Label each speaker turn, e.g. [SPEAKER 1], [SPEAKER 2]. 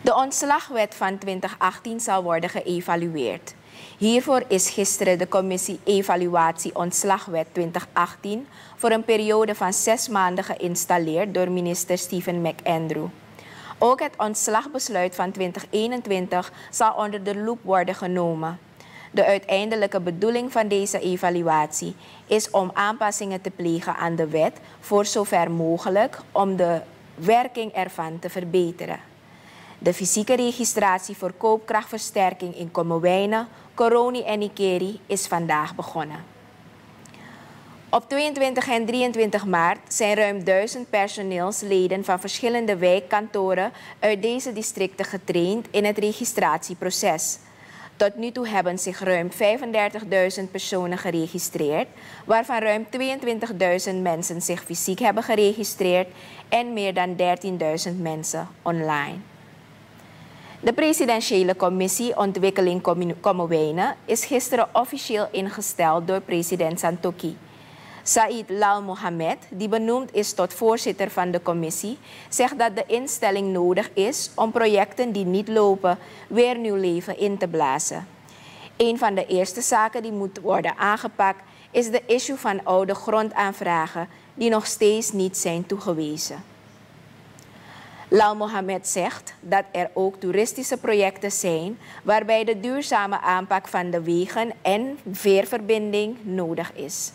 [SPEAKER 1] De ontslagwet van 2018 zal worden geëvalueerd. Hiervoor is gisteren de commissie Evaluatie Ontslagwet 2018 voor een periode van zes maanden geïnstalleerd door minister Stephen McAndrew. Ook het ontslagbesluit van 2021 zal onder de loep worden genomen. De uiteindelijke bedoeling van deze evaluatie is om aanpassingen te plegen aan de wet voor zover mogelijk om de werking ervan te verbeteren. De fysieke registratie voor koopkrachtversterking in Kommerwijnen, Coroni en Ikeri is vandaag begonnen. Op 22 en 23 maart zijn ruim 1000 personeelsleden van verschillende wijkkantoren uit deze districten getraind in het registratieproces. Tot nu toe hebben zich ruim 35.000 personen geregistreerd, waarvan ruim 22.000 mensen zich fysiek hebben geregistreerd en meer dan 13.000 mensen online. De presidentiële commissie Ontwikkeling Kommerwijnen is gisteren officieel ingesteld door president Santoki. Said Lal Mohamed, die benoemd is tot voorzitter van de commissie, zegt dat de instelling nodig is om projecten die niet lopen weer nieuw leven in te blazen. Een van de eerste zaken die moet worden aangepakt is de issue van oude grondaanvragen die nog steeds niet zijn toegewezen. Lal Mohamed zegt dat er ook toeristische projecten zijn waarbij de duurzame aanpak van de wegen en veerverbinding nodig is.